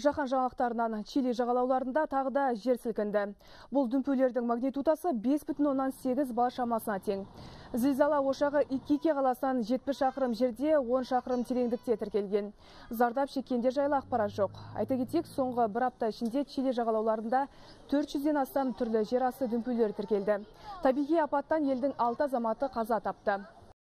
Жаһан жаңалықтарынан Чили жағалауларында тағы да жер сілкінді. Бұл дүмпулердің магнитудасы 5,8 балл шамасына тең. Зілзала ошағы Икике қаласынан 70 шақырым жерде 10 шақырым тереңдікте тіркелген. Зардап шеккендер жайлы ақпарат жоқ. Айта кетейік, соңғы бір апта ішінде Чили жағалауларында 400-ден астам түрлі жер асты дүмпулер тіркелді. Табиғи апаттан елдің алты азаматы қаза тапты.